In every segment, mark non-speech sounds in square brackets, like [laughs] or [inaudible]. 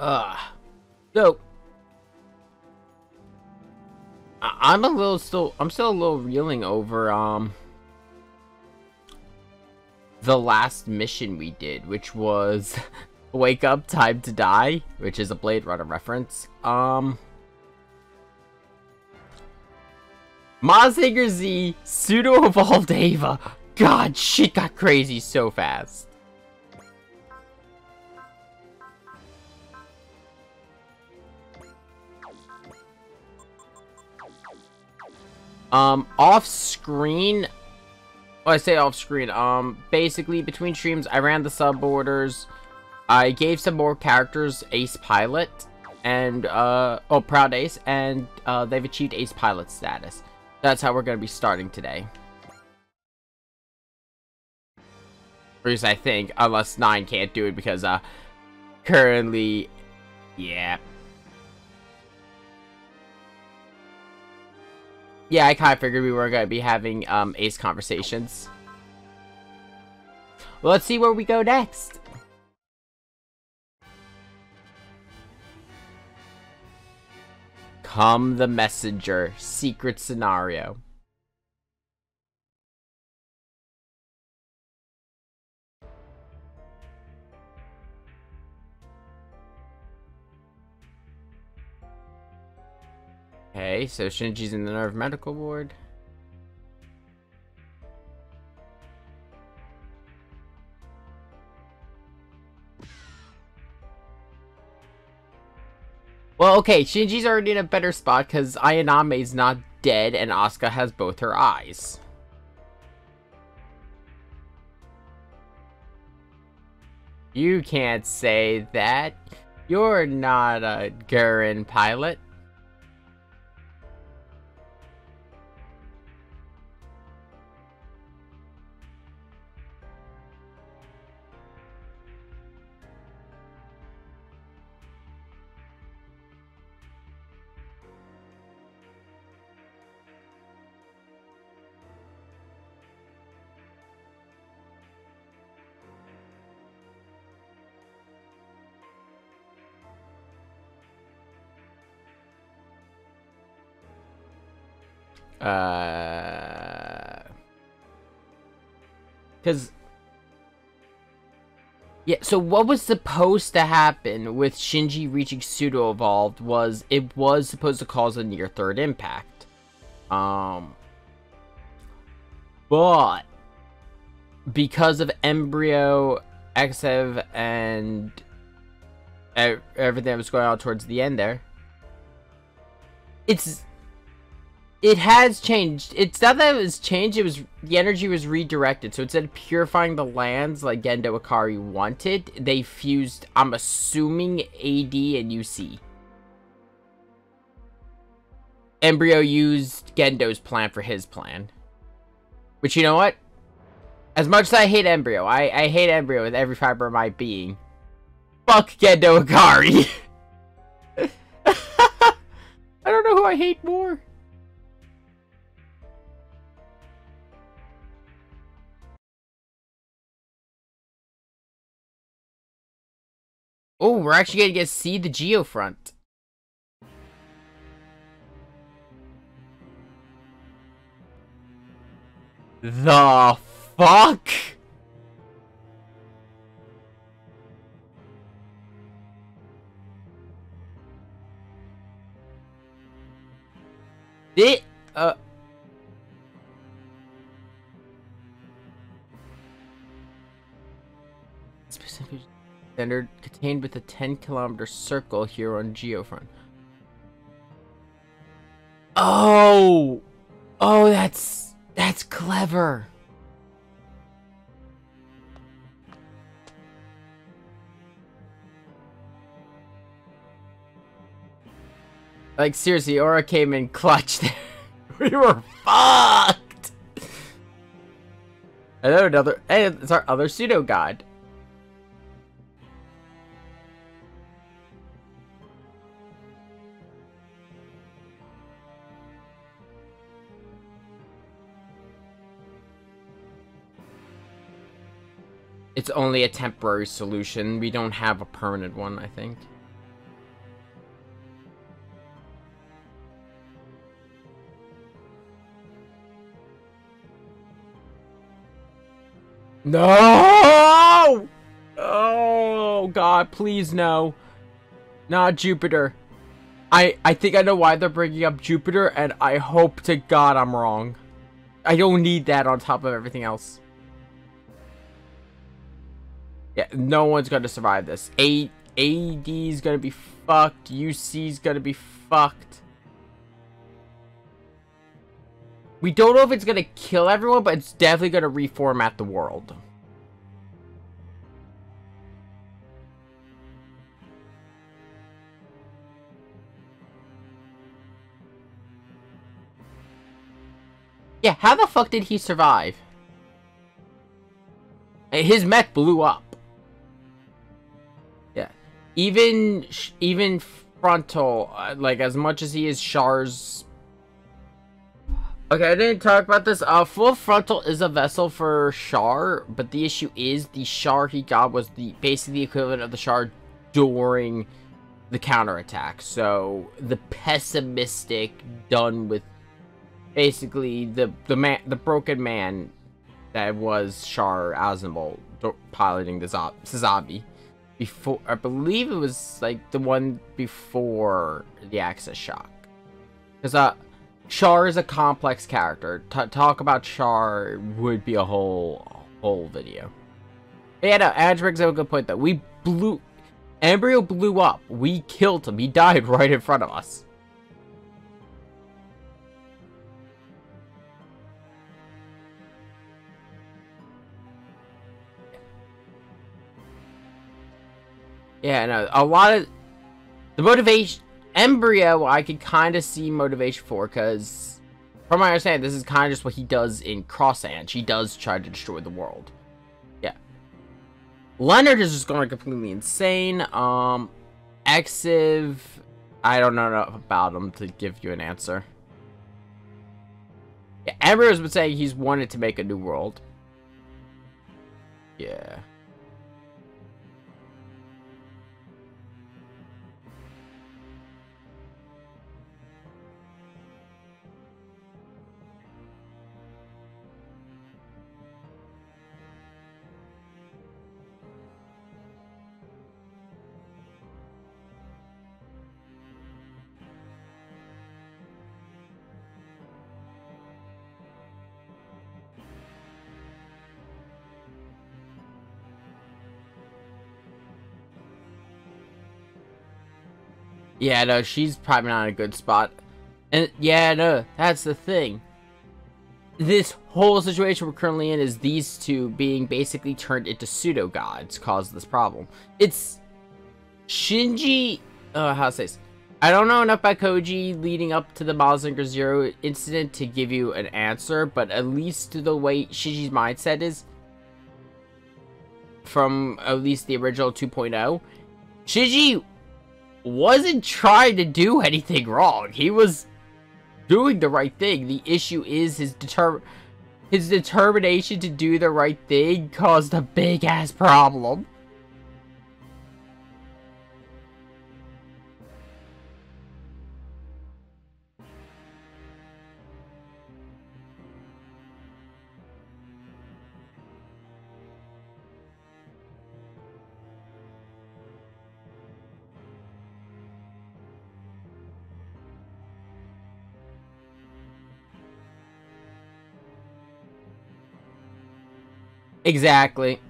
Uh, so I- I'm a little still. I'm still a little reeling over um the last mission we did, which was [laughs] Wake Up, Time to Die, which is a Blade Runner reference. Um. Mazinger Z pseudo evolved Eva. God, shit got crazy so fast. Um, off screen, well, I say off screen, um, basically between streams, I ran the sub orders. I gave some more characters Ace Pilot and, uh, oh, Proud Ace, and, uh, they've achieved Ace Pilot status. That's how we're going to be starting today. At least I think, unless 9 can't do it because, uh, currently, yeah. Yeah, I kind of figured we were going to be having, um, Ace conversations. Well, let's see where we go next. Come the Messenger, secret scenario. Okay, so Shinji's in the NERV Medical Ward. Well, okay, Shinji's already in a better spot because Ayanami's not dead and Asuka has both her eyes. You can't say that. You're not a Gurren pilot. Uh, because yeah. So what was supposed to happen with Shinji reaching pseudo evolved was it was supposed to cause a near third impact. Um, but because of embryo, Exev, and everything that was going on towards the end there, it's it has changed. It's not that it was changed, it was the energy was redirected. So instead of purifying the lands like Gendo Ikari wanted, they fused I'm assuming AD and UC. Embryo used Gendo's plan for his plan. Which you know what? As much as I hate Embryo, I, I hate Embryo with every fiber of my being. Fuck Gendo Ikari. [laughs] I don't know who I hate more. Oh, we're actually gonna get to see the geofront. The fuck? It, uh... Specific standard contained with a 10 kilometer circle here on Geofront. Oh! Oh, that's... That's clever. Like, seriously, Aura came in clutch there. [laughs] we were fucked! Hello, another... Hey, it's our other pseudo-god. It's only a temporary solution. We don't have a permanent one, I think. No! Oh, God, please no. Not Jupiter. I, I think I know why they're bringing up Jupiter, and I hope to God I'm wrong. I don't need that on top of everything else. Yeah, no one's gonna survive this. A AD's gonna be fucked. UC's gonna be fucked. We don't know if it's gonna kill everyone, but it's definitely gonna reformat the world. Yeah, how the fuck did he survive? His mech blew up. Even, even frontal, uh, like as much as he is Char's Okay, I didn't talk about this. Uh, full frontal is a vessel for Char, but the issue is the Char he got was the basically the equivalent of the Char during the counterattack. So the pessimistic done with basically the the man the broken man that was Char Aznable piloting the Sazabi before I believe it was like the one before the Axis Shock. Cause uh Char is a complex character. T talk about Char would be a whole whole video. But yeah, no, Edge brings up a good point though. We blew Embryo blew up. We killed him. He died [laughs] right in front of us. Yeah, no, a lot of the motivation Embryo, I could kind of see motivation for, because from my understanding, this is kind of just what he does in Cross Ange. He does try to destroy the world. Yeah. Leonard is just going completely insane. Um, Exiv, I don't know enough about him to give you an answer. Yeah, Embryo's been saying he's wanted to make a new world. Yeah. Yeah, no, she's probably not in a good spot. And yeah, no, that's the thing. This whole situation we're currently in is these two being basically turned into pseudo-gods cause this problem. It's Shinji, uh, how to say this? I don't know enough about Koji leading up to the Mazinger Zero incident to give you an answer, but at least to the way Shinji's mindset is, from at least the original 2.0, Shinji wasn't trying to do anything wrong. He was doing the right thing. The issue is his deter his determination to do the right thing caused a big ass problem. Exactly.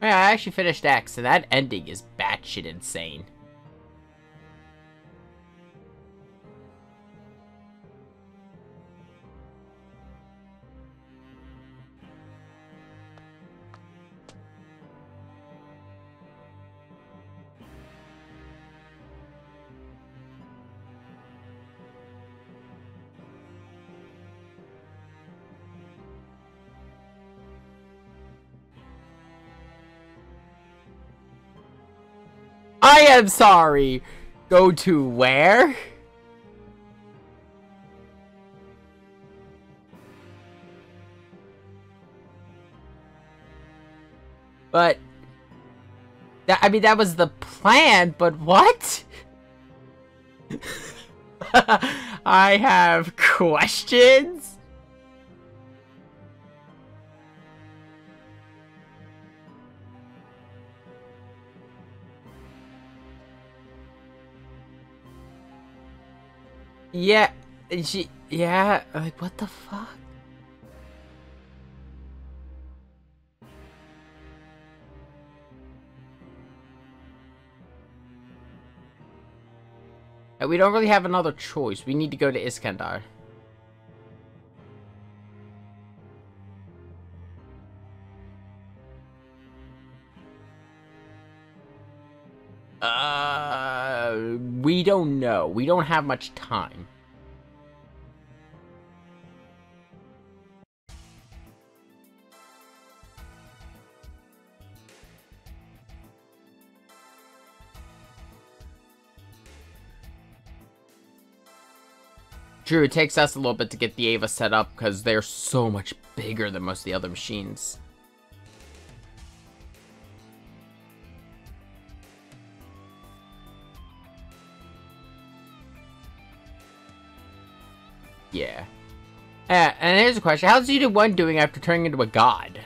Yeah, I actually finished X, and that ending is batshit insane. I am sorry. Go to where? But that I mean that was the plan, but what? [laughs] I have questions? Yeah, she, yeah, like, what the fuck? We don't really have another choice. We need to go to Iskandar. We don't know. We don't have much time. True, it takes us a little bit to get the Eva set up because they're so much bigger than most of the other machines. Yeah. Uh, and here's a question. How's Unit 1 doing after turning into a god?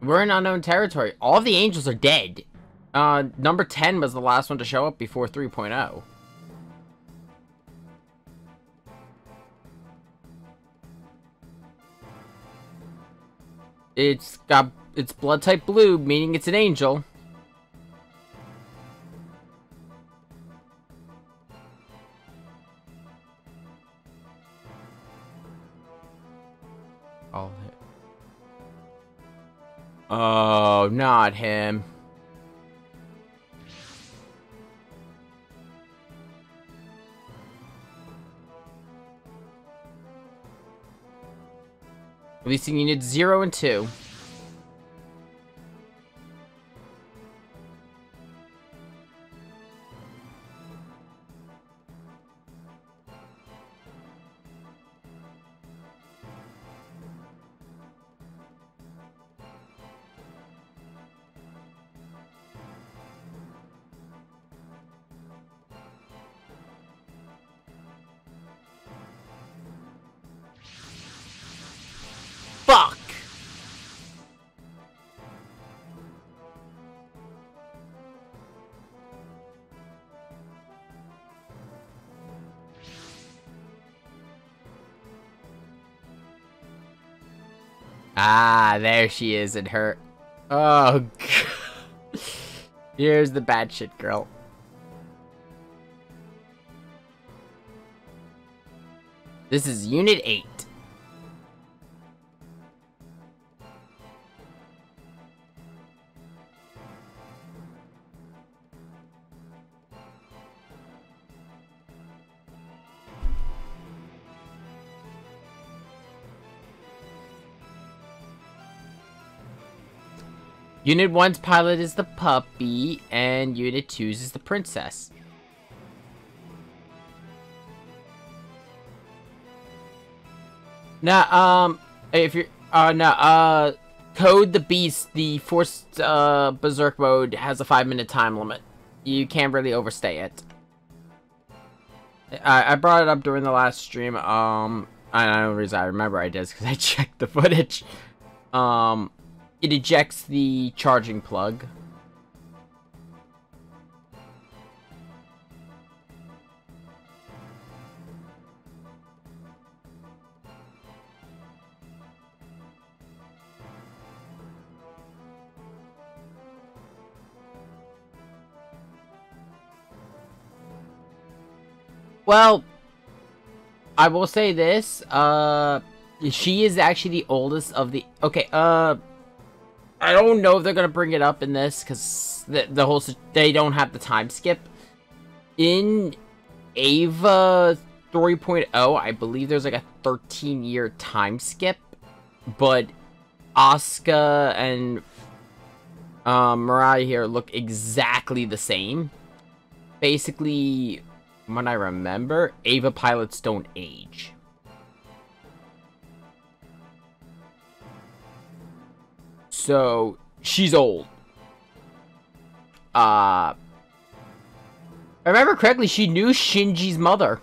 We're in unknown territory. All the angels are dead. Uh, number 10 was the last one to show up before 3.0. It's got it's blood type blue, meaning it's an angel. Oh, not him. Releasing units 0 and 2. There she is in her... Oh, God. [laughs] Here's the bad shit girl. This is Unit 8. Unit 1's pilot is the puppy, and Unit 2's is the princess. Now, um, if you're, uh, now, uh, Code the Beast, the Forced, uh, Berserk mode has a five minute time limit. You can't really overstay it. I, I brought it up during the last stream, um, I don't know the reason I remember I did because I [laughs] checked the footage. Um, it ejects the charging plug. Well, I will say this, uh, she is actually the oldest of the, okay, uh, I don't know if they're gonna bring it up in this because the the whole they don't have the time skip. In Eva 3.0, I believe there's like a 13 year time skip, but Asuka and um, Mari here look exactly the same. basically, when I remember, Eva pilots don't age. So, she's old. Uh, I remember correctly, she knew Shinji's mother.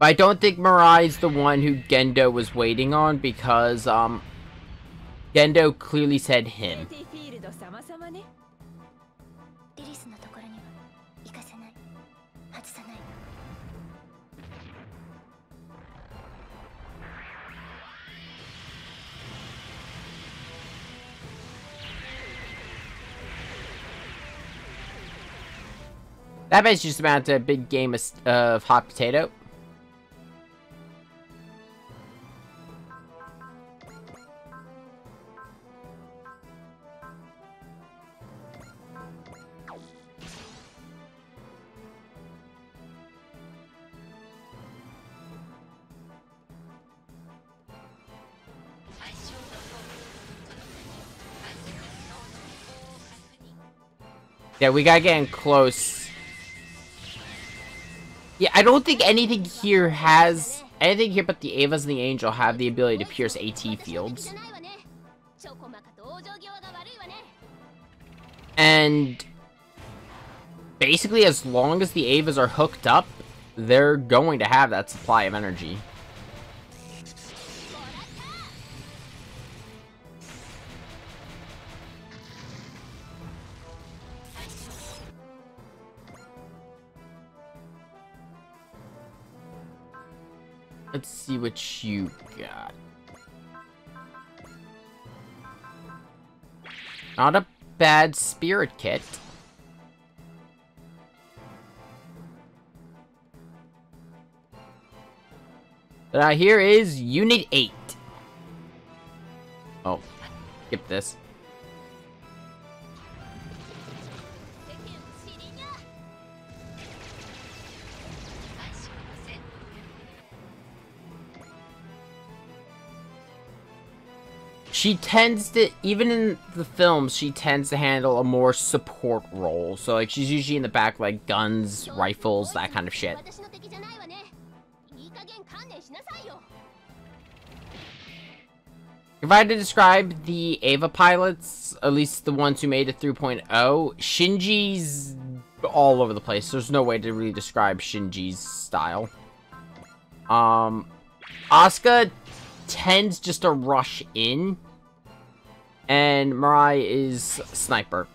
But I don't think Mirai's the one who Gendo was waiting on because, um, Gendo clearly said him. That basically just amounts to a big game of, of hot potato. Yeah, we gotta get in close. Yeah, I don't think anything here has... Anything here but the Evas and the Angel have the ability to pierce AT fields. And... Basically, as long as the Evas are hooked up, they're going to have that supply of energy. Let's see what you got. Not a bad spirit kit. But here is Unit 8. Oh, skip this. She tends to, even in the films, she tends to handle a more support role. So, like, she's usually in the back, like, guns, rifles, that kind of shit. If I had to describe the Eva pilots, at least the ones who made it 3.0, Shinji's all over the place. There's no way to really describe Shinji's style. Um, Asuka tends just to rush in and Mirai is Sniper.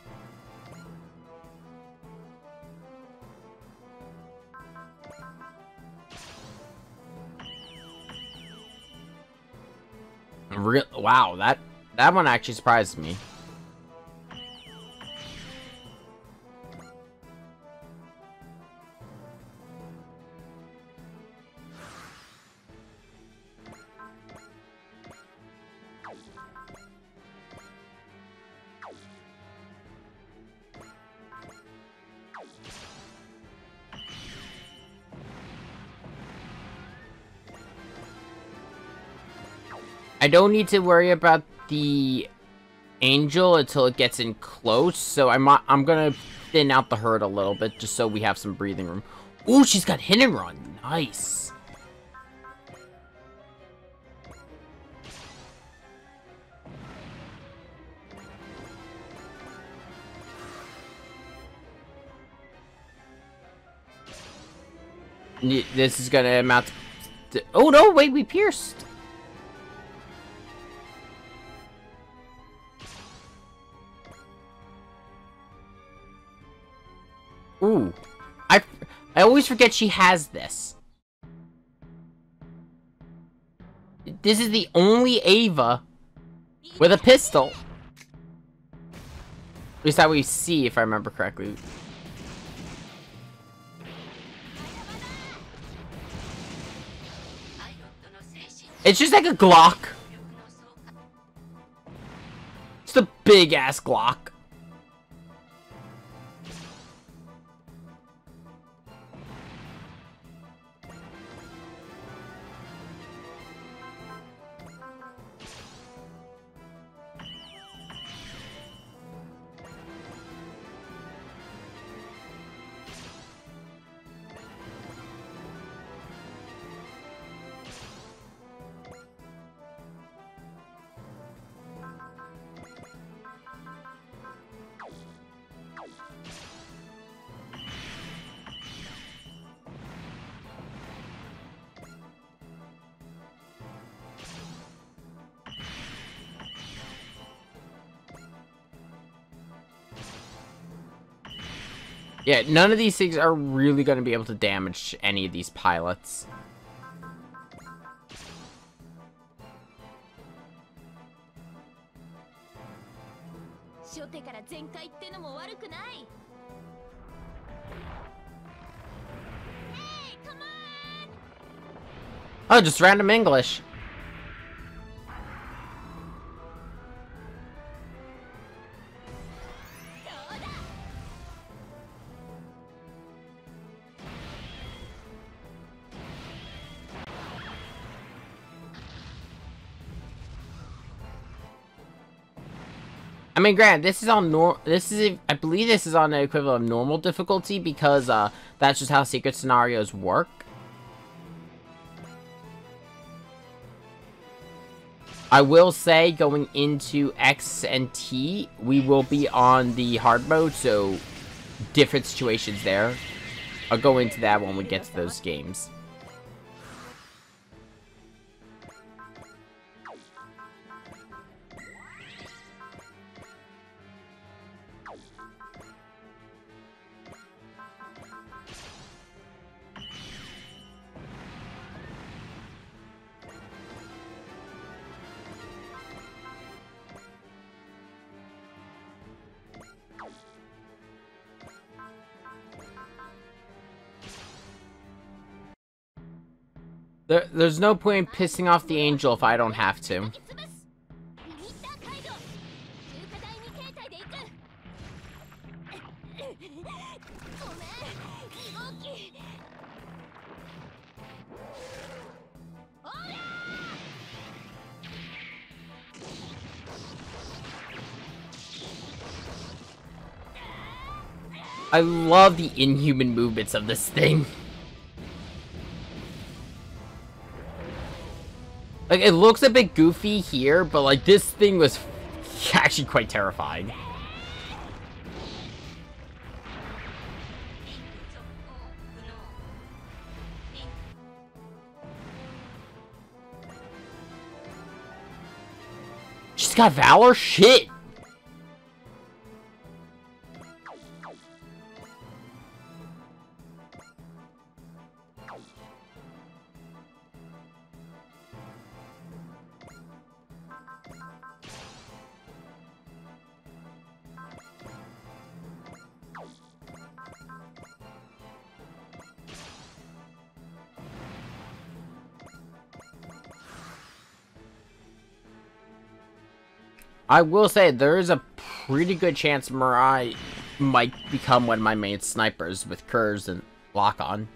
Real wow, that that one actually surprised me. I don't need to worry about the angel until it gets in close, so I'm I'm gonna thin out the herd a little bit just so we have some breathing room. Ooh, she's got hit and run. Nice. This is gonna amount to... Oh no, wait, we pierced. Ooh. I, I always forget she has this. This is the only Eva with a pistol. At least that we see, if I remember correctly. It's just like a Glock. It's a big ass Glock. Yeah, none of these things are really going to be able to damage any of these pilots. Oh, just random English. I mean, Grant, this is on nor. This is, I believe, this is on the equivalent of normal difficulty because uh, that's just how secret scenarios work. I will say, going into X and T, we will be on the hard mode, so different situations there. I'll go into that when we get to those games. There's no point in pissing off the angel if I don't have to. I love the inhuman movements of this thing. Like, it looks a bit goofy here, but, like, this thing was actually quite terrifying. She's got Valor? Shit! I will say, there is a pretty good chance Mirai might become one of my main snipers with Curse and Lock-On.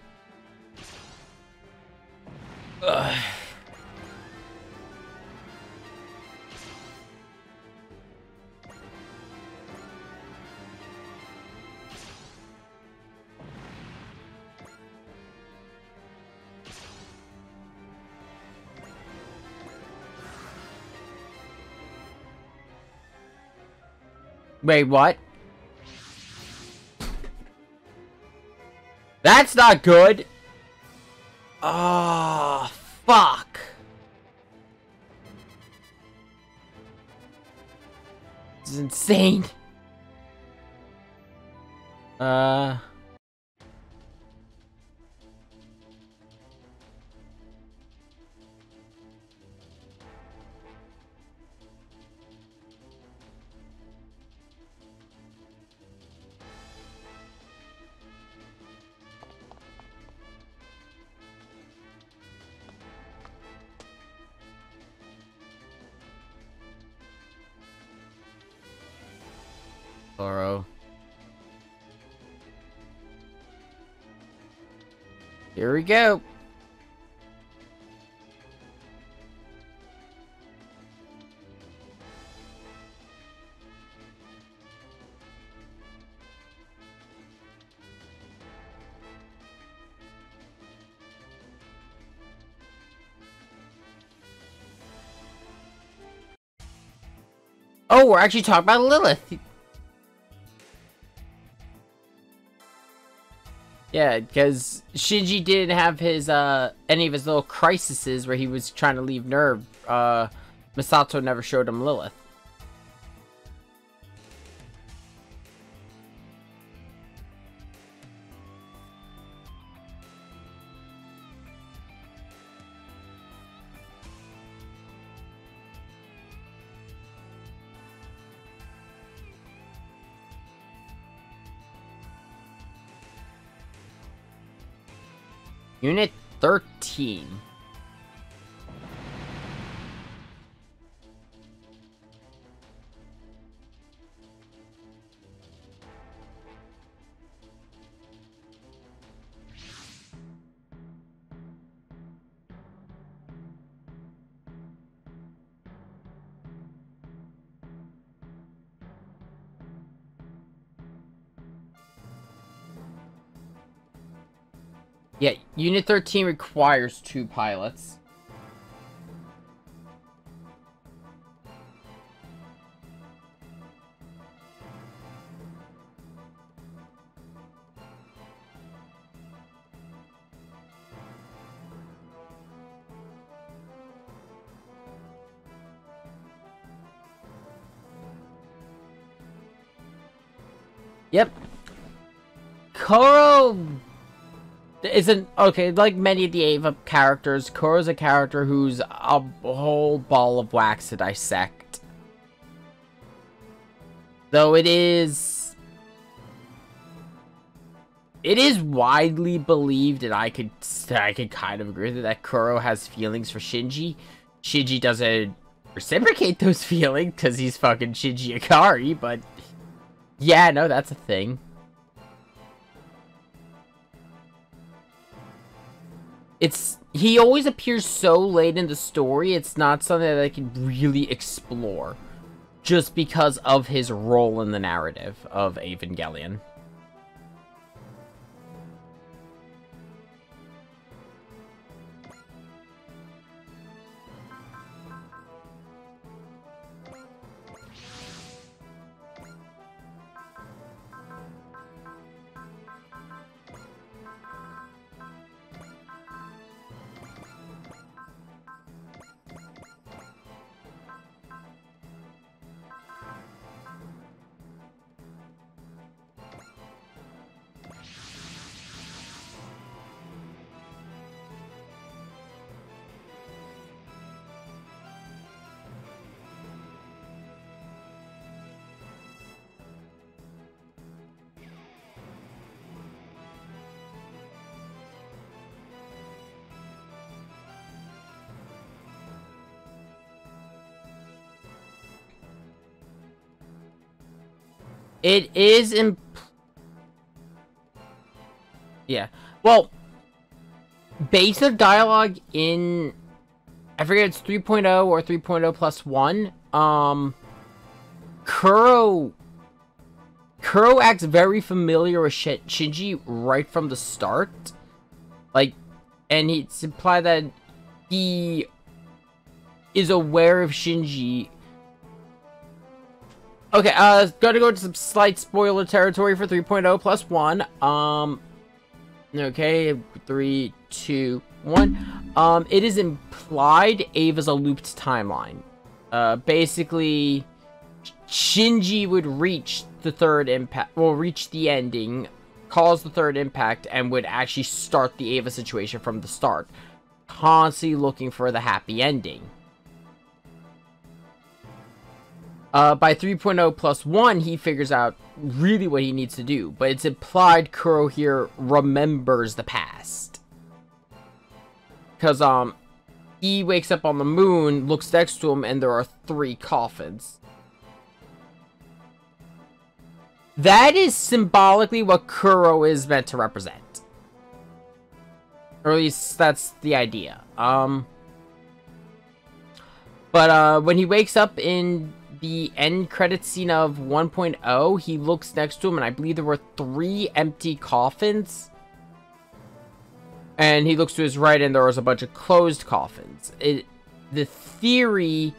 Wait, what? That's not good! Oh, fuck. This is insane. Uh... we go. Oh, we're actually talking about Lilith. Yeah, because Shinji didn't have his, uh, any of his little crises where he was trying to leave NERV. Uh, Misato never showed him Lilith. Yeah, Unit 13 requires two pilots. Yep. Kaworu isn't okay like many of the eva characters Kaworu's a character who's a whole ball of wax to dissect. Though it is it is widely believed and i could i could kind of agree that that Koro has feelings for shinji. Shinji doesn't reciprocate those [laughs] feelings because he's fucking shinji ikari but yeah no that's a thing it's he always appears so late in the story it's not something that i can really explore just because of his role in the narrative of evangelion It is imp Yeah. Well, basic dialogue in I forget it's 3.0 or 3.0 plus 1. Um Kaworu Kaworu acts very familiar with Shinji right from the start. Like and it's implied that he is aware of Shinji Okay, uh, gotta go to some slight spoiler territory for 3.0 plus 1. Um, okay, 3, 2, 1. Um, it is implied Eva's a looped timeline. Uh, basically, Shinji would reach the third impact, will reach the ending, cause the third impact, and would actually start the Ava situation from the start. Constantly looking for the happy ending. Uh, by 3.0 plus 1, he figures out really what he needs to do. But it's implied Kaworu here remembers the past. Because, um, he wakes up on the moon, looks next to him, and there are three coffins. That is symbolically what Kaworu is meant to represent. Or at least that's the idea. Um, but uh, when he wakes up in the end credit scene of 1.0, he looks next to him, and I believe there were three empty coffins. And he looks to his right, and there was a bunch of closed coffins. It, the theory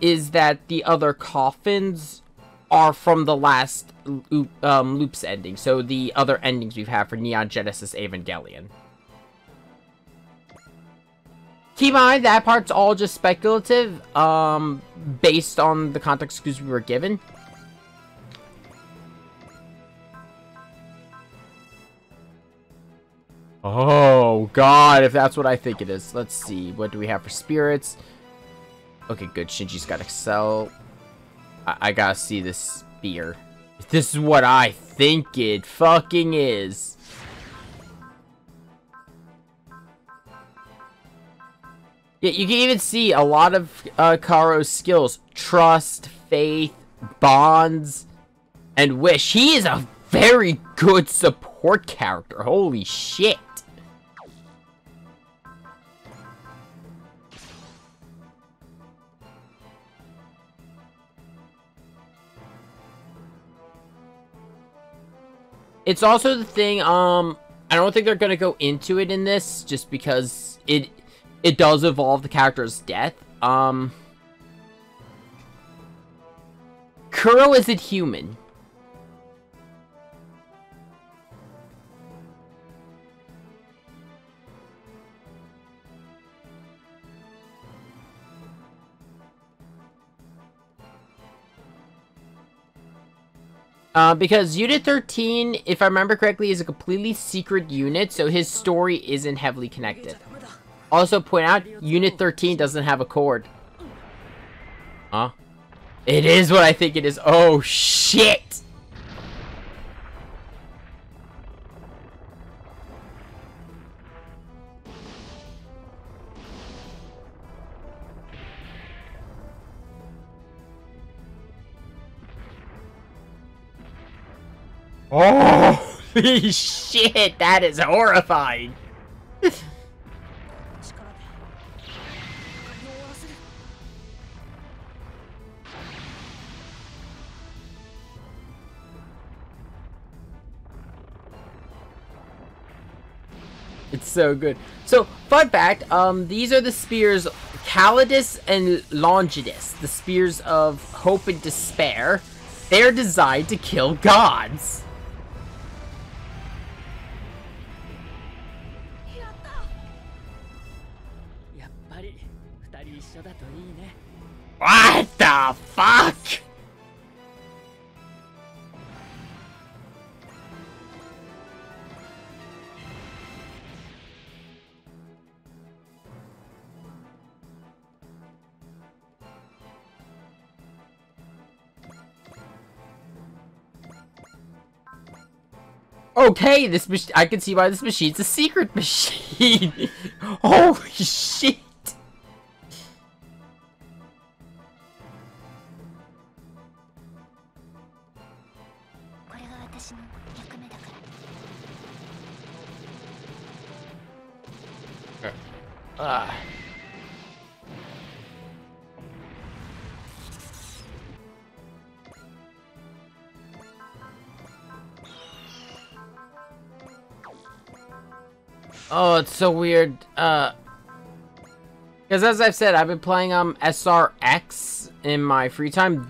is that the other coffins are from the last um, loop's ending. So the other endings we've had for Neon Genesis Evangelion. Keep in mind, that part's all just speculative, um, based on the context clues we were given. Oh, God, if that's what I think it is. Let's see. What do we have for spirits? Okay, good. Shinji's got Accel. I, I gotta see this spear. This is what I think it fucking is. Yeah, you can even see a lot of uh, Kaworu's skills. Trust, faith, bonds, and wish. He is a very good support character. Holy shit. It's also the thing, um, I don't think they're gonna go into it in this, just because it it does evolve the character's death. Um, Kaworu isn't human. Uh, because Unit 13, if I remember correctly, is a completely secret unit, so his story isn't heavily connected. Also point out, Unit 13 doesn't have a cord. Huh? It is what I think it is. Oh, shit! Oh, [laughs] shit, that is horrifying. [laughs] It's so good. So, fun fact, um, these are the spears Calidus and Longinus, the spears of hope and despair. They're designed to kill gods. What the fuck? Okay, this machine- I can see why this machine's a secret machine. [laughs] Holy shit. Ah. Oh, it's so weird. Uh, because as I've said, I've been playing um SRX in my free time.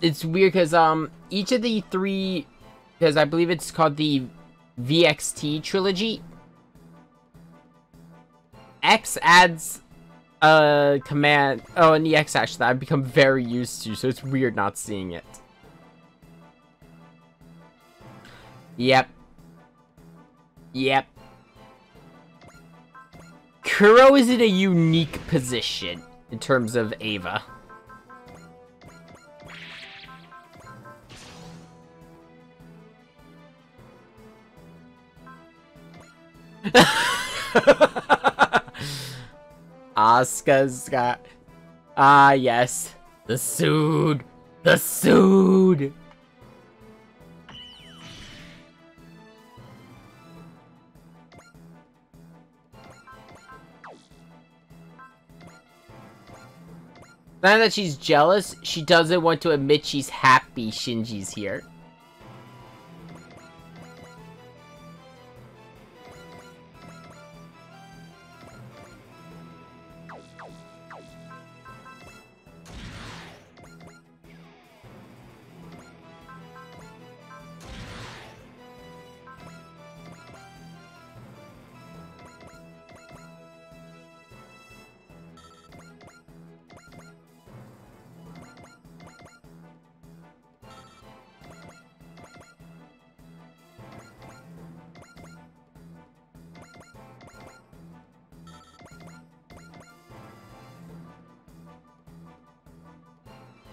It's weird because um each of the three, because I believe it's called the VXT trilogy. X adds a command. Oh, and the X actually that I've become very used to, so it's weird not seeing it. Yep. Yep. Kaworu is in a unique position in terms of Eva. [laughs] Asuka's got... Ah, yes. The sued. The sued. Not that she's jealous, she doesn't want to admit she's happy Shinji's here.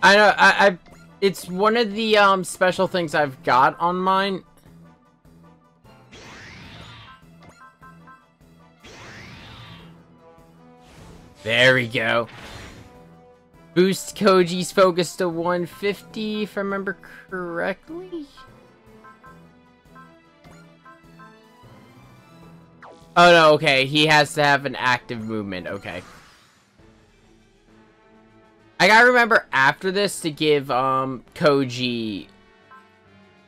I know, I, I, it's one of the, um, special things I've got on mine. There we go. Boost Koji's focus to 150, if I remember correctly. Oh no, okay, he has to have an active movement, okay. I gotta remember after this to give, um, Koji,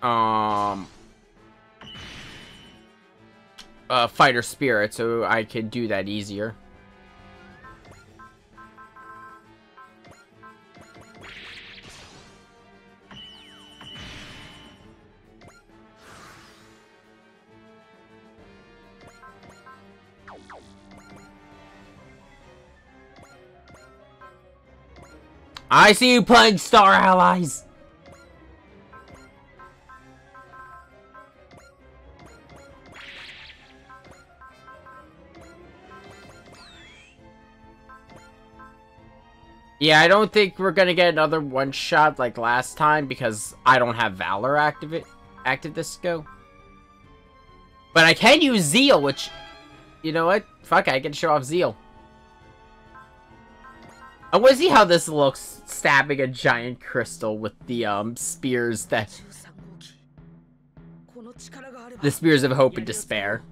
um, uh, fighter spirit so I could do that easier. I see you playing Star Allies! Yeah, I don't think we're gonna get another one-shot like last time because I don't have Valor active active this go. But I can use Zeal, which, you know what? Fuck, I can show off Zeal. I want to see how this looks, stabbing a giant crystal with the um spears that... The spears of hope and despair.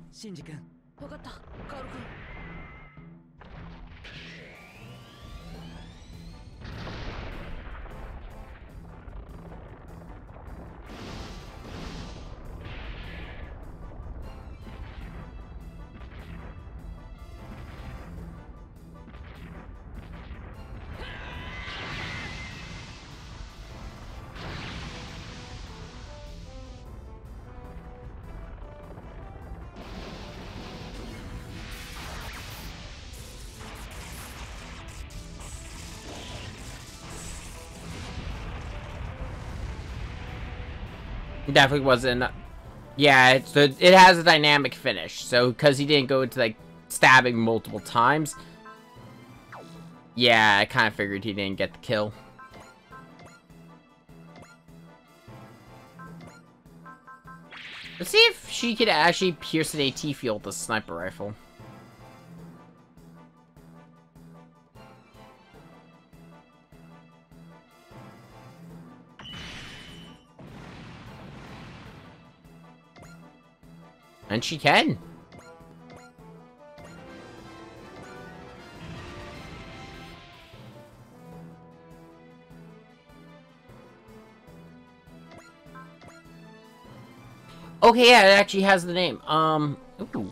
Definitely wasn't. Yeah, it's a, it has a dynamic finish. So, because he didn't go into, like, stabbing multiple times. Yeah, I kind of figured he didn't get the kill. Let's see if she could actually pierce an AT field with a sniper rifle. And she can. Okay, yeah, it actually has the name. Um, ooh.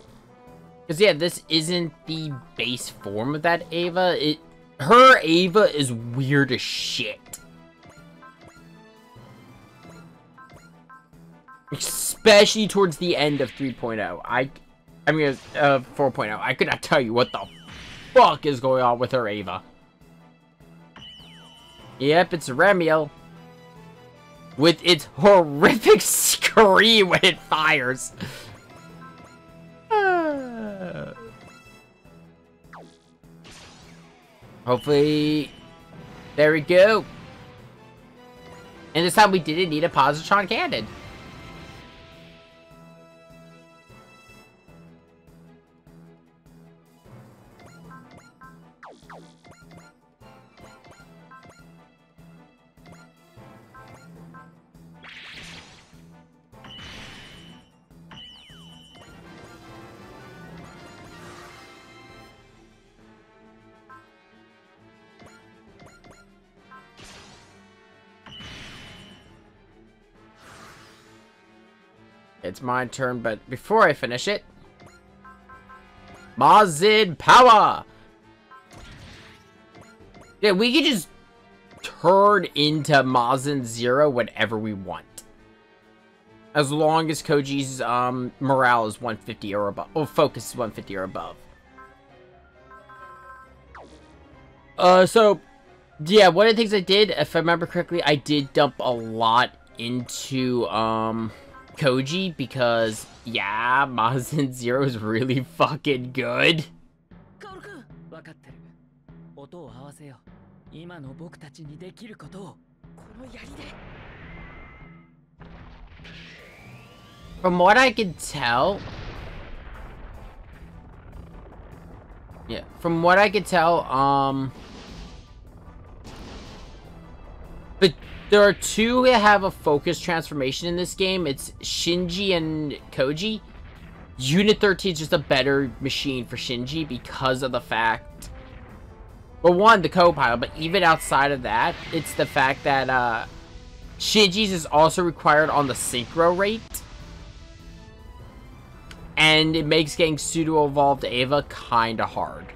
Because, yeah, this isn't the base form of that Eva. It, her Eva is weird as shit. Especially towards the end of 3.0. I, I mean, uh, 4.0. I could not tell you what the fuck is going on with her Eva. Yep, it's Ramiel. With its horrific [laughs] scream when it fires. [sighs] Hopefully... There we go. And this time we didn't need a Positron Cannon. It's my turn, but before I finish it... Mazin Power! Yeah, we can just turn into Mazin Zero whenever we want. As long as Koji's um, morale is 150 or above. Or focus is 150 or above. Uh, so, yeah, one of the things I did, if I remember correctly, I did dump a lot into, um, Koji because, yeah, [laughs] Mazin Zero is really fucking good. From what I can tell... Yeah, from what I could tell, um... But there are two that have a focus transformation in this game. It's Shinji and Koji. Unit 13 is just a better machine for Shinji because of the fact... Well, one, the co-pilot, but even outside of that, it's the fact that uh, Shinji's is also required on the synchro rate. And it makes getting pseudo-evolved Eva kinda hard.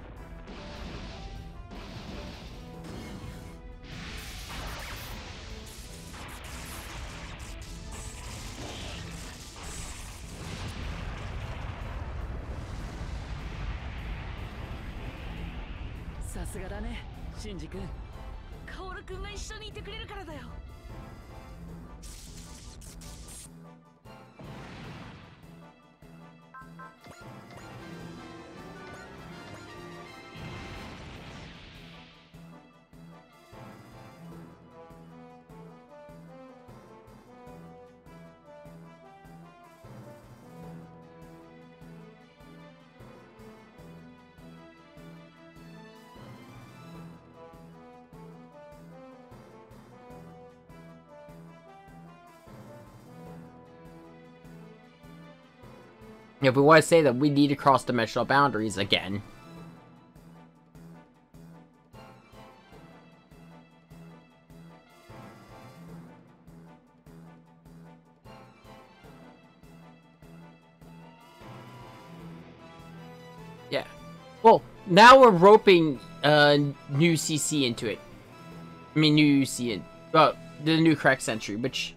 If we want to say that we need to cross dimensional boundaries again. Yeah. Well, now we're roping uh, new CC into it. I mean, new UC in, uh, the new correct century, which...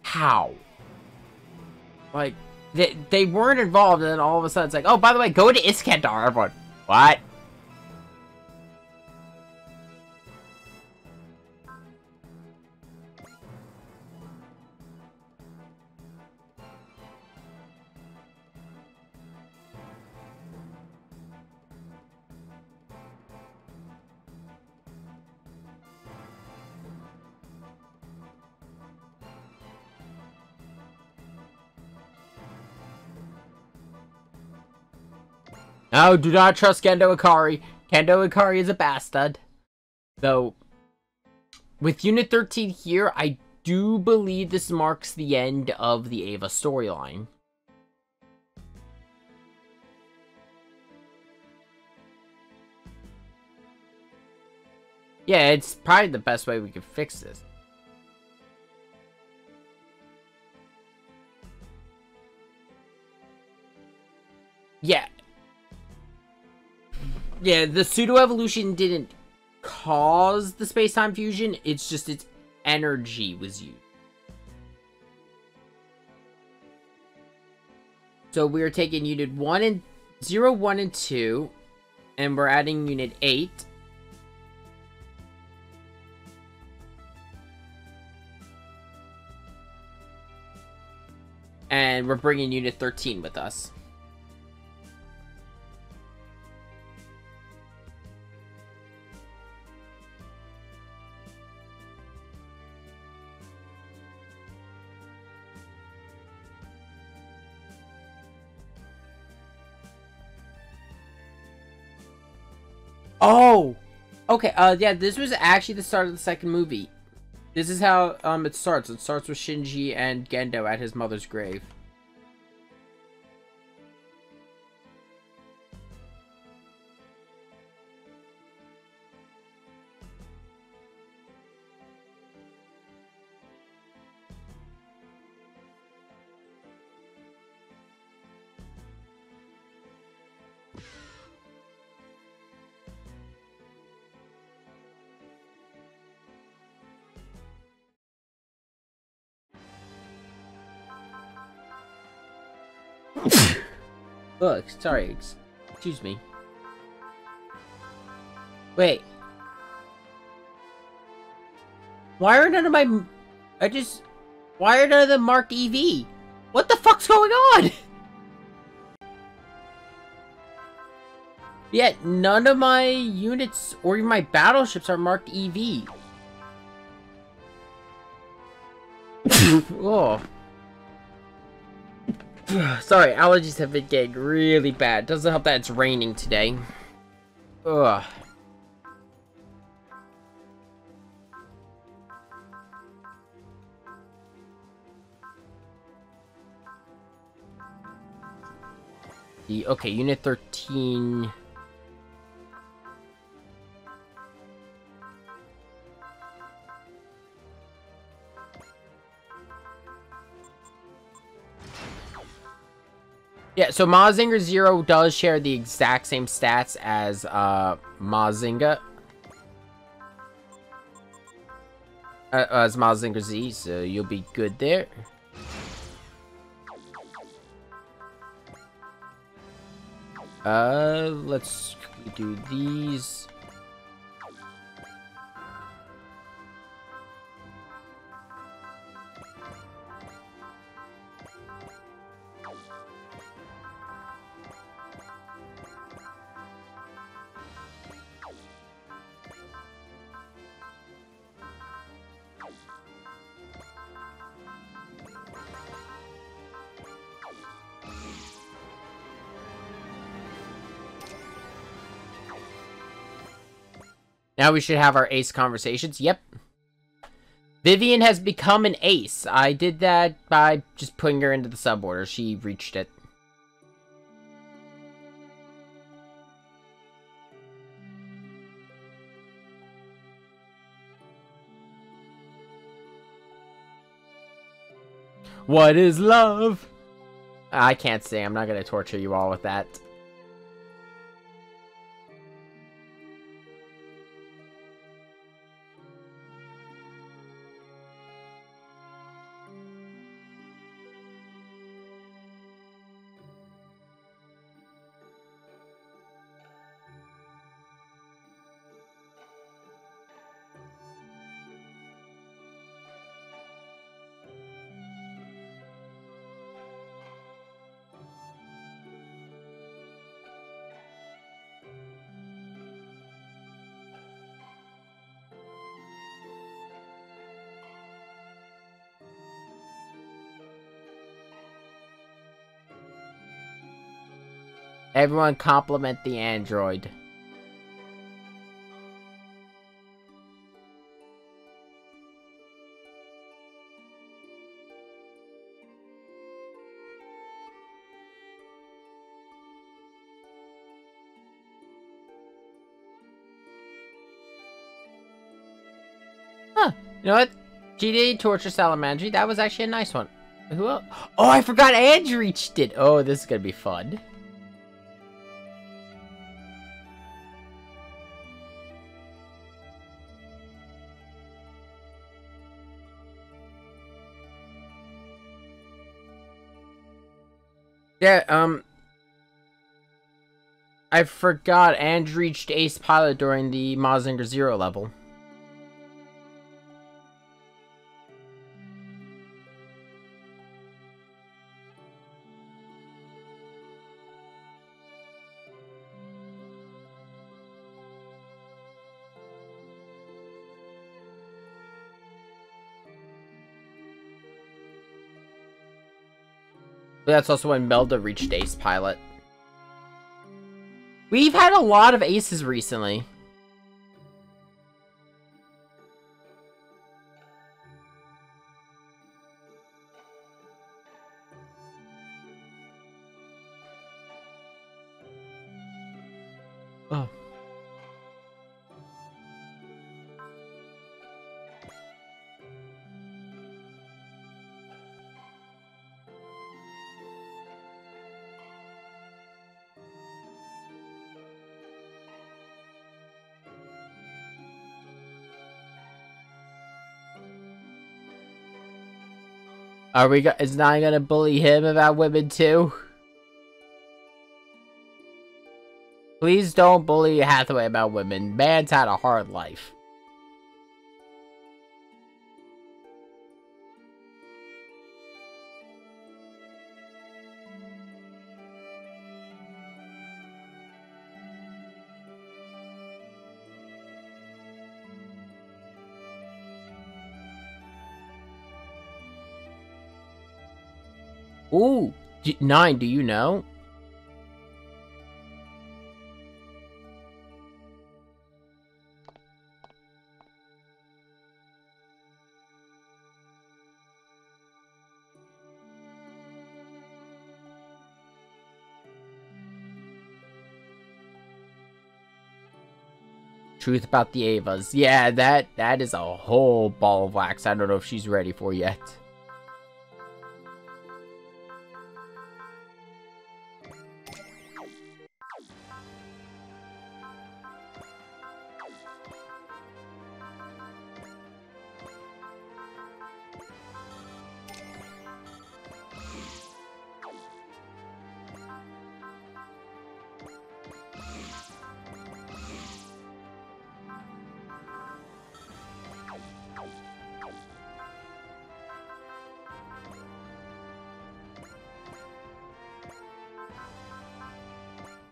How? Like, they, they weren't involved, and then all of a sudden it's like, oh, by the way, go to Iskandar, everyone. What? No, do not trust Gendo Ikari. Gendo Ikari is a bastard. Though, with Unit 13 here, I do believe this marks the end of the Eva storyline. Yeah, it's probably the best way we could fix this. Yeah, yeah, the pseudo-evolution didn't cause the space-time fusion, it's just its energy was used. So we're taking unit 1 and 0, 1, and 2, and we're adding unit 8. And we're bringing unit 13 with us. Oh! Okay, uh, yeah, this was actually the start of the second movie. This is how, um, it starts. It starts with Shinji and Gendo at his mother's grave. Look, sorry, excuse me. Wait. Why are none of my... I just... Why are none of them marked EV? What the fuck's going on? [laughs] Yet none of my units or even my battleships are marked EV. [laughs] oh. [sighs] Sorry, allergies have been getting really bad. Doesn't help that it's raining today. Ugh. The, okay, Unit 13... Yeah, so Mazinger Zero does share the exact same stats as uh, Mazinger. Uh, as Mazinger Z, so you'll be good there. Uh, let's do these. Now we should have our ace conversations. Yep. Vivian has become an ace. I did that by just putting her into the sub order. She reached it. What is love? I can't say. I'm not going to torture you all with that. Everyone compliment the android. Huh. You know what? GDA Torture Salamandry, that was actually a nice one. Who else? Oh, I forgot Andrew reached it. Oh, this is gonna be fun. Yeah, um... I forgot and reached Ace Pilot during the Mazinger Zero level. But that's also when Melda reached Ace Pilot. We've had a lot of aces recently. Are we? Is Nine gonna bully him about women too? Please don't bully Hathaway about women. Man's had a hard life. Ooh, nine, do you know? Truth about the Evas. Yeah, that that is a whole ball of wax. I don't know if she's ready for yet.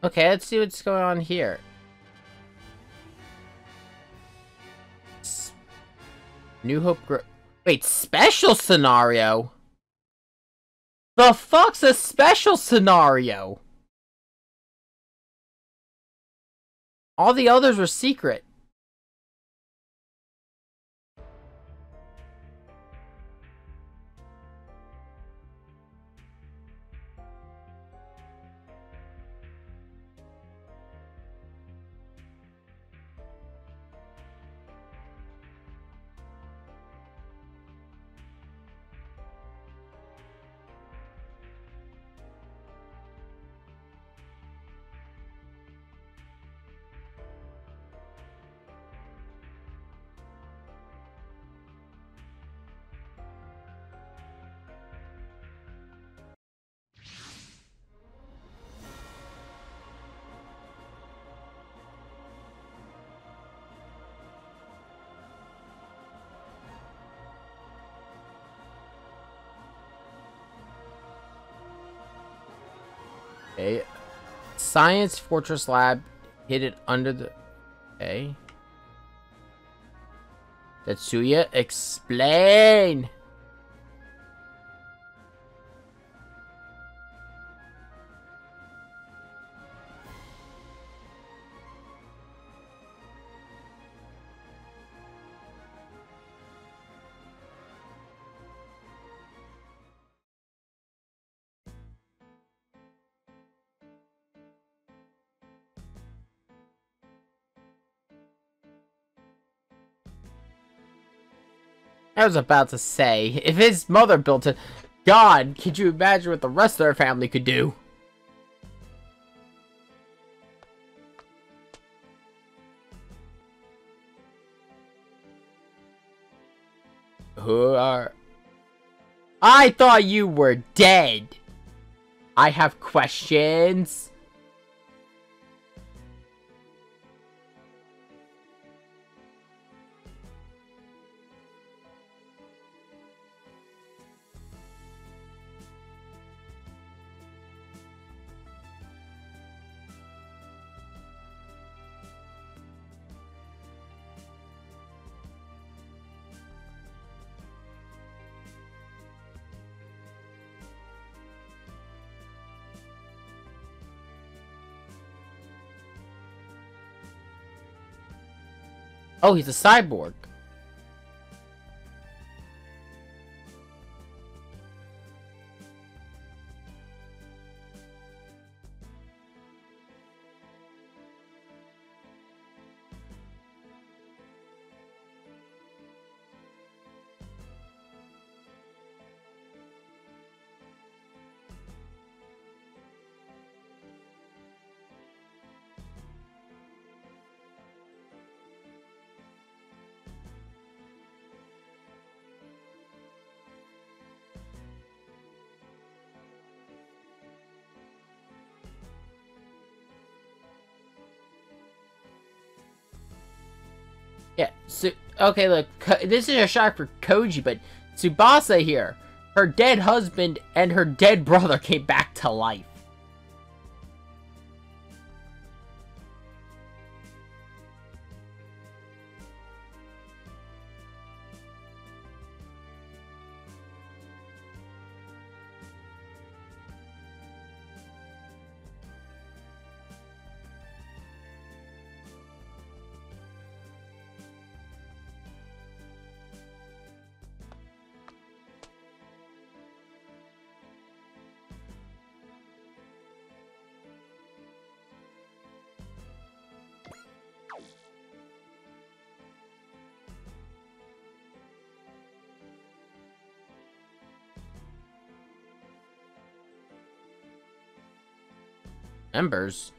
Okay, let's see what's going on here. New Hope Gro Wait, special scenario? The fuck's a special scenario? All the others were secret. Science Fortress Lab hid it under the... Okay. Tetsuya, explain! I was about to say, if his mother built it, God, could you imagine what the rest of their family could do? Who are... I thought you were dead. I have questions. Oh, he's a cyborg. Okay, look, this is a shock for Koji, but Tsubasa here, her dead husband and her dead brother [laughs] came back to life. Embers.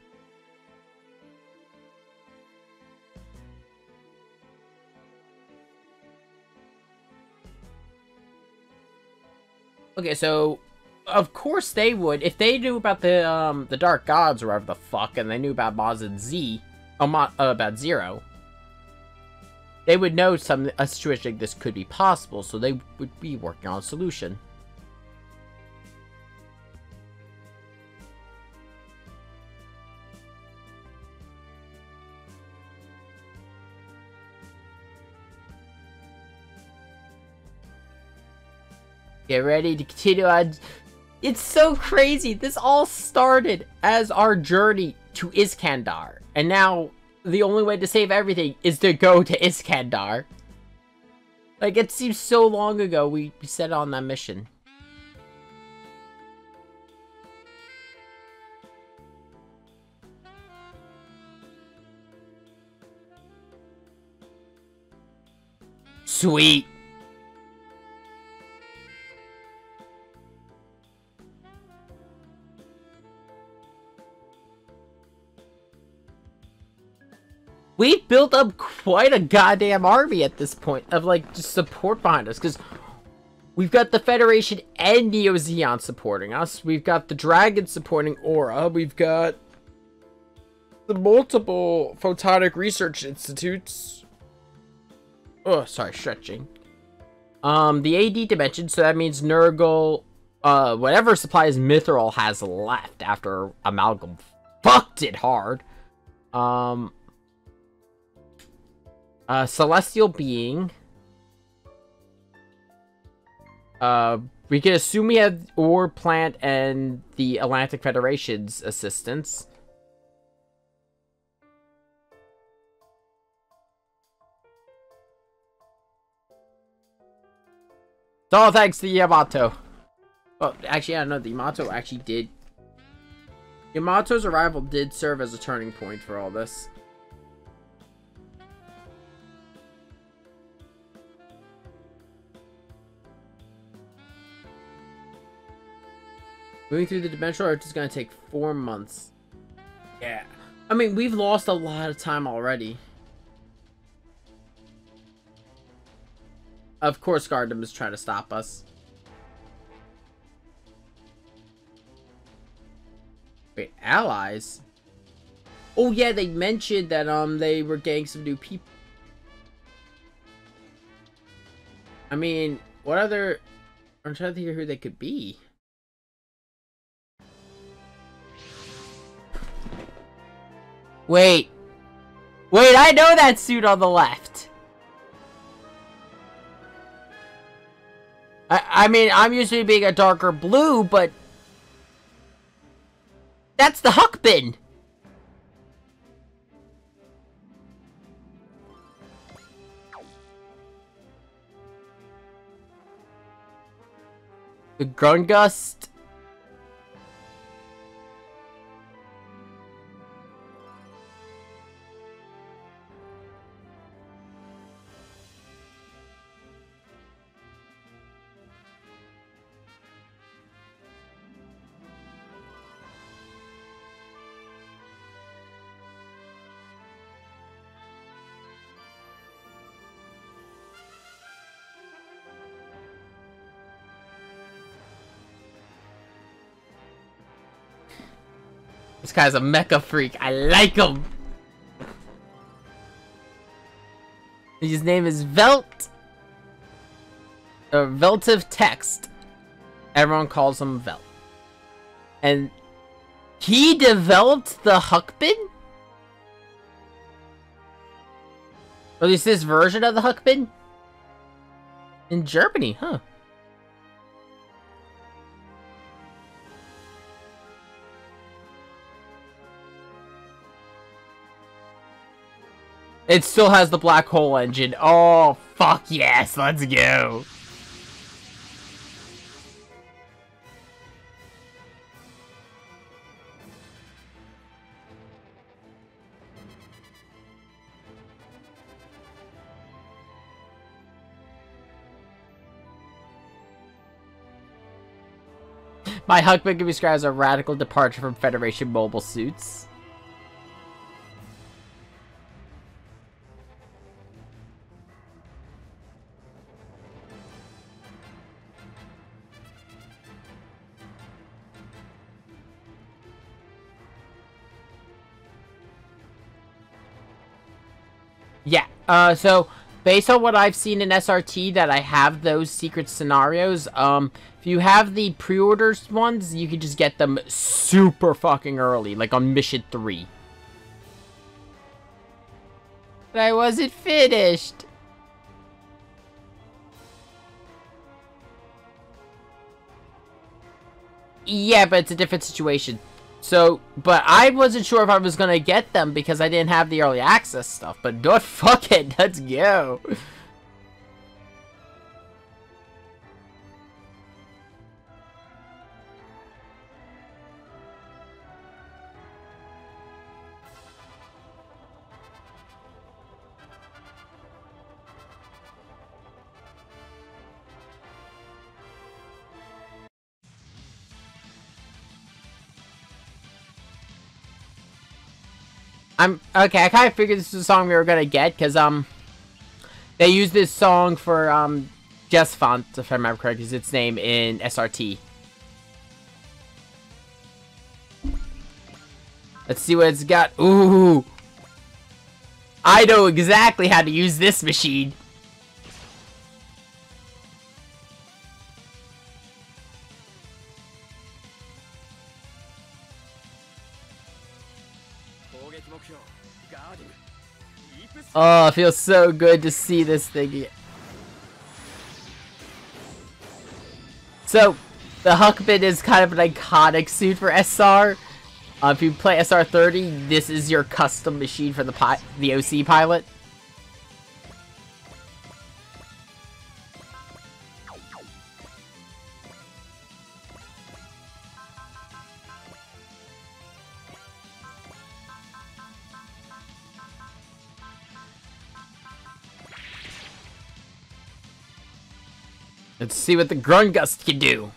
Okay, so of course they would if they knew about the um the Dark Gods or whatever the fuck, and they knew about Mazin Z, oh, uh, about Zero. They would know some a situation like this could be possible, so they would be working on a solution. Get ready to continue on. It's so crazy. This all started as our journey to Iskandar. And now the only way to save everything is to go to Iskandar. Like, it seems so long ago we set on that mission. Sweet. We built up quite a goddamn army at this point of like just support behind us because we've got the Federation and Neo Zeon supporting us. We've got the Dragon supporting Aura. We've got the multiple photonic research institutes. Oh, sorry, stretching. Um, the AD dimension, so that means Nurgle, uh, whatever supplies Mithril has left after Amalgam fucked it hard. Um, uh, celestial being. Uh, we can assume we have Ore Plant and the Atlantic Federation's assistance. It's all thanks to Yamato. Well, actually, I don't know. The Yamato actually did. Yamato's arrival did serve as a turning point for all this. Moving through the dimensional arch is going to take four months. Yeah. I mean, we've lost a lot of time already. Of course, Gardam is trying to stop us. Wait, allies? Oh yeah, they mentioned that um they were getting some new people. I mean, what other... I'm trying to think of who they could be. Wait. Wait, I know that suit on the left. I, I mean, I'm usually being a darker blue, but... That's the Huckebein! The Grungust guy's a mecha freak. I like him. His name is Velt. Uh, Veltiv Text. Everyone calls him Velt. And he developed the Huckebein? Or at least this version of the Huckebein? In Germany, huh? It still has the black hole engine. Oh, fuck yes, let's go. My can be described as a radical departure from Federation mobile suits. Uh, so based on what I've seen in SRT that I have those secret scenarios, um, if you have the pre-orders ones, you can just get them super fucking early, like on mission 3. But I wasn't finished. Yeah, but it's a different situation. So, but I wasn't sure if I was gonna get them because I didn't have the early access stuff. But [laughs] don't fuck it, let's go. I'm okay. I kind of figured this was a song we were gonna get because um, they use this song for um, Jess Font, if I remember correctly, is its name in SRT. Let's see what it's got. Ooh, I know exactly how to use this machine. Oh, it feels so good to see this thing. So, the Huckebein is kind of an iconic suit for SR. Uh, if you play SR30, this is your custom machine for the the OC pilot. Let's see what the Grungust can do.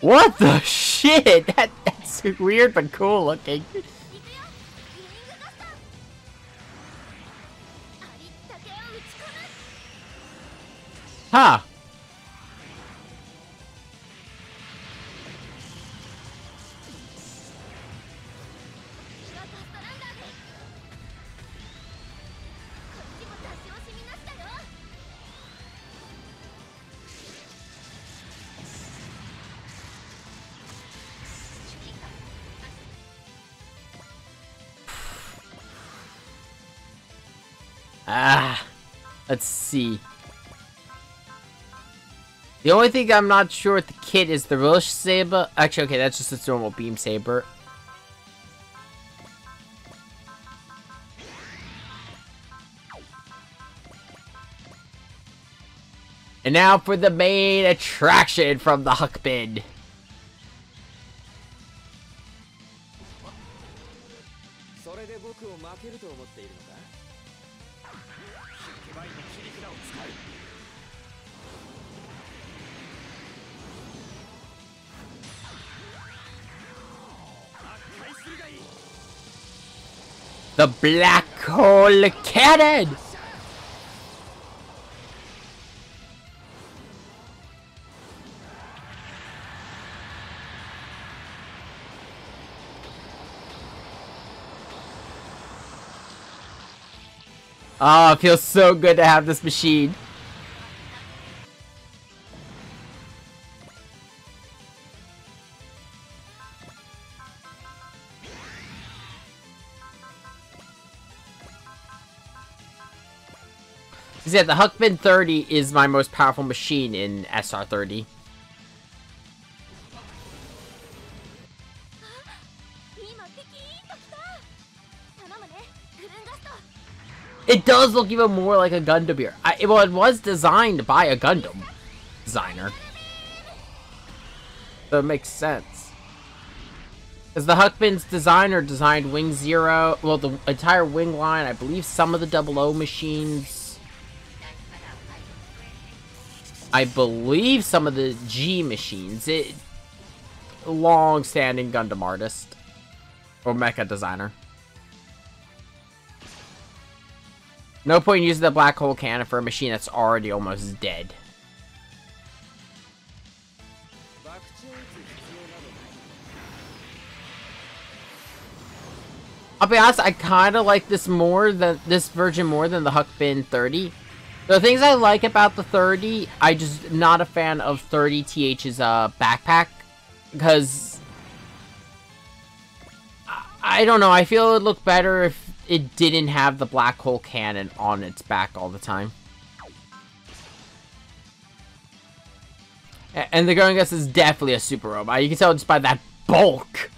What the shit? [laughs] That that's weird but cool looking. Huh. Ah, let's see. The only thing I'm not sure with the kit is the Relish Saber. Actually, okay, that's just its normal Beam Saber. And now for the main attraction from the Huckebein. The Black Hole Cannon! Oh, it feels so good to have this machine. Yeah, the Huckebein 30 is my most powerful machine in SR30. It does look even more like a Gundam here. I, well, it was designed by a Gundam designer. So it makes sense. Because the Huckebein's designer designed Wing Zero, well, the entire Wing line, I believe some of the Double O machines. I believe some of the G machines. It, long-standing Gundam artist. Or mecha designer. No point using the black hole cannon for a machine that's already almost dead. I'll be honest, I kind of like this more than this version more than the Huck Bin 30. The things I like about the 30, I just not a fan of 30TH's uh, backpack because I don't know. I feel it would look better if it didn't have the black hole cannon on its back all the time. And the Grungust is definitely a super robot. You can tell just by that bulk.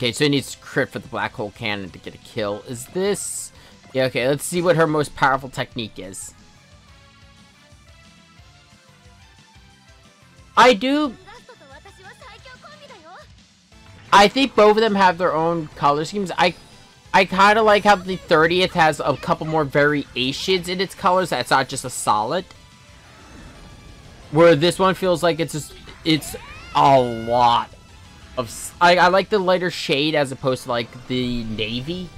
Okay, so it needs crit for the black hole cannon to get a kill. Is this... Yeah, okay, let's see what her most powerful technique is. I do... I think both of them have their own color schemes. I I kind of like how the 30th has a couple more variations in its colors. That's not just a solid. Where this one feels like it's just... It's a lot of I, I like the lighter shade as opposed to like the navy.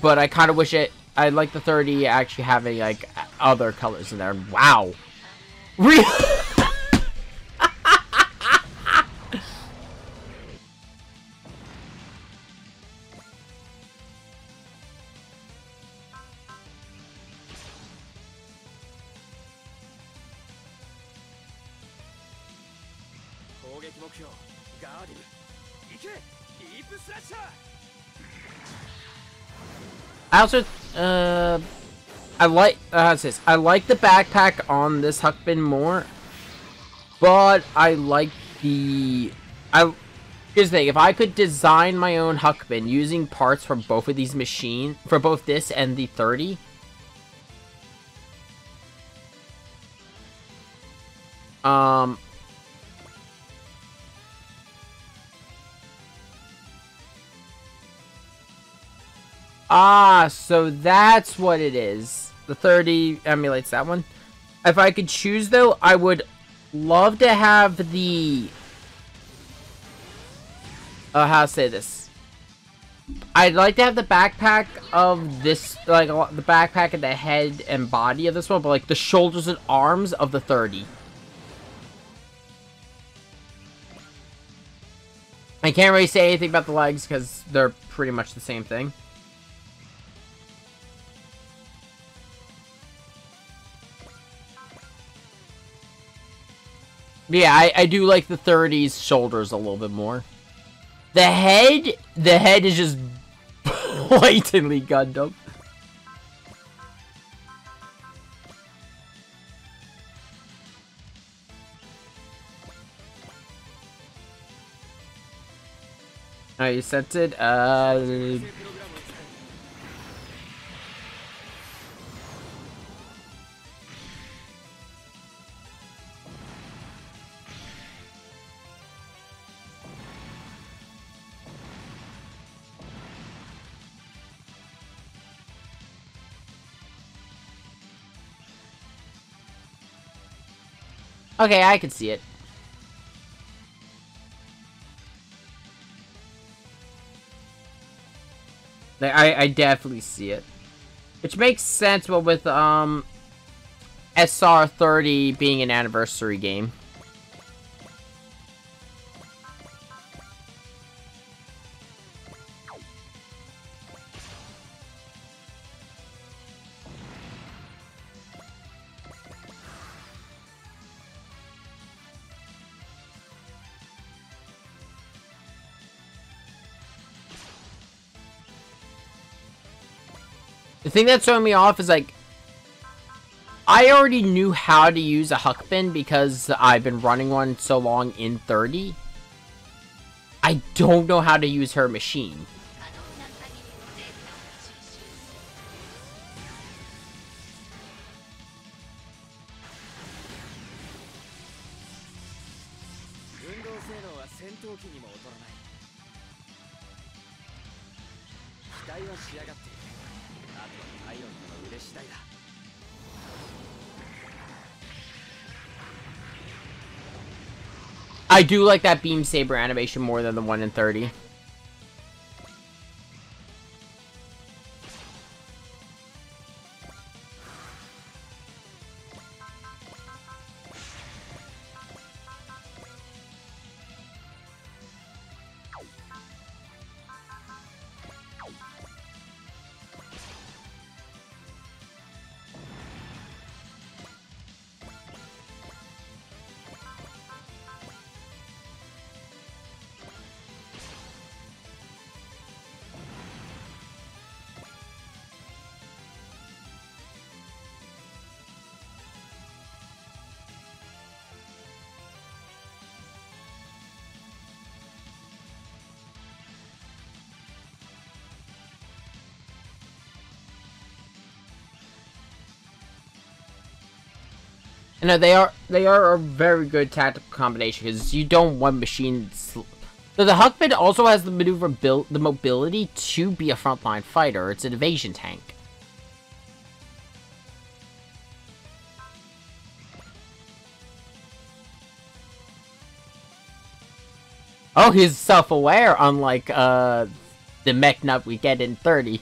But I kind of wish it. I like the 30 actually having like other colors in there. Wow. Really? [laughs] I also, uh, I like, uh, this. I like the backpack on this Huckebein more, but I like the, I, here's the thing, if I could design my own Huckebein using parts from both of these machines, for both this and the 30, um, Ah, so that's what it is. The 30 emulates that one. If I could choose, though, I would love to have the... Uh, how to say this? I'd like to have the backpack of this, like, the backpack and the head and body of this one, but, like, the shoulders and arms of the 30. I can't really say anything about the legs, because they're pretty much the same thing. Yeah, I, I do like the 30s shoulders a little bit more. The head, the head is just [laughs] blatantly Gundam. Oh, you sent it? Uh... Okay, I can see it. Like, I, I definitely see it. Which makes sense, but with, um, SR30 being an anniversary game. Thing that's throwing me off is like, I already knew how to use a Huckebein because I've been running one so long in 30. I don't know how to use her machine. I do like that Beam Saber animation more than the one in 30. No, they are they are a very good tactical combination because you don't want machines. So the Huckebein also has the maneuverability, the mobility to be a frontline fighter. It's an evasion tank. Oh, he's self-aware, unlike uh, the mech nut we get in 30.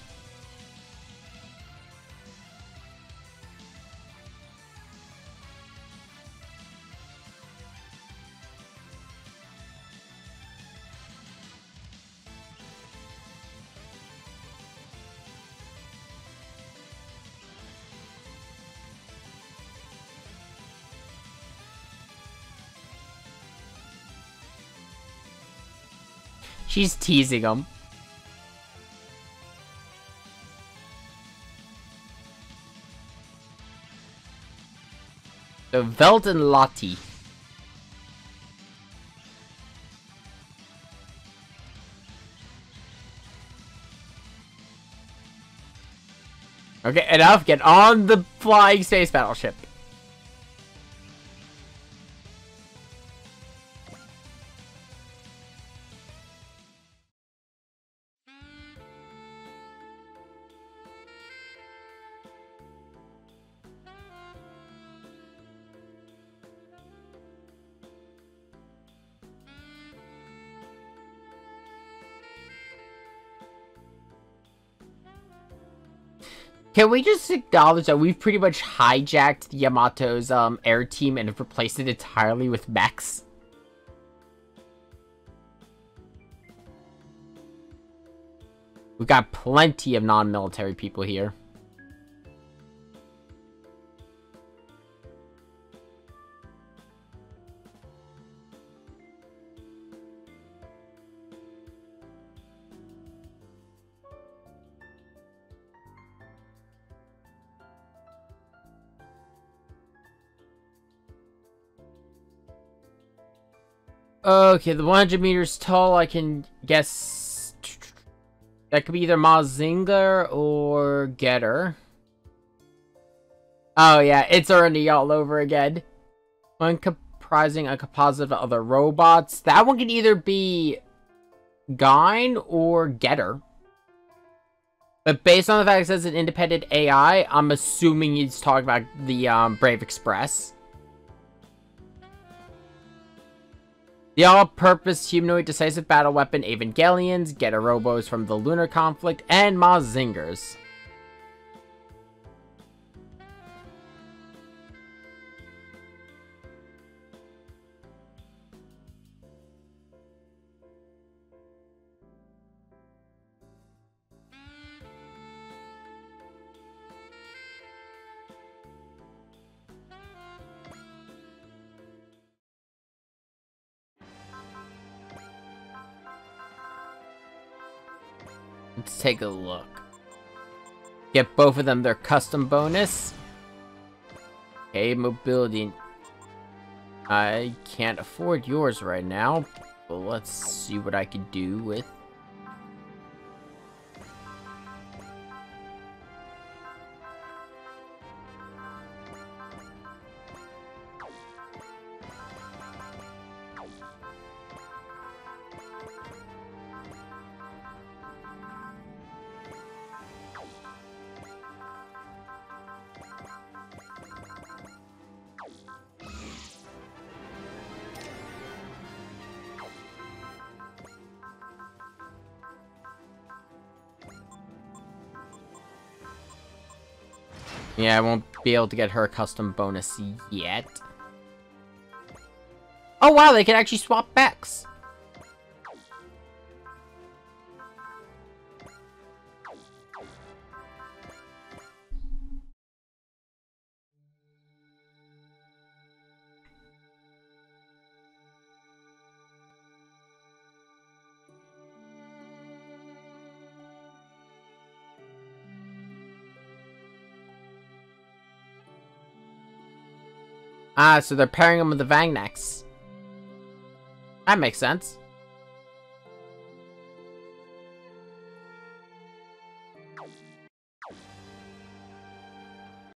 She's teasing him. The Velt and Lottie. Okay, enough. Get on the flying space battleship. Can we just acknowledge that we've pretty much hijacked the Yamato's um, air team and have replaced it entirely with mechs? We've got plenty of non-military people here. Okay, the 100 meters tall, I can guess... That could be either Mazinger or Getter. Oh yeah, it's already all over again. One comprising a composite of other robots. That one can either be Gaine or Getter. But based on the fact it says an independent AI, I'm assuming he's talking about the um, Brave Express. The all-purpose humanoid decisive battle weapon Evangelions, Getter-Robos from the Lunar Conflict, and Mazingers. Let's take a look. Get both of them their custom bonus. Okay, mobility. I can't afford yours right now, but let's see what I can do with Yeah, I won't be able to get her custom bonus yet. Oh wow, they can actually swap backs. Ah, so they're pairing them with the Vangnax. That makes sense.